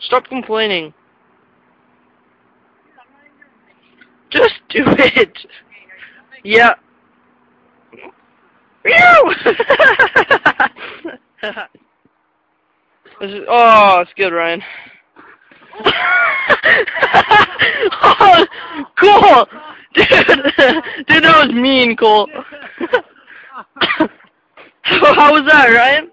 Stop complaining. Just do it. Yeah. Ew! is, oh, it's good, Ryan. oh, cool! Dude, dude, that was mean, Cole. How was that, Ryan?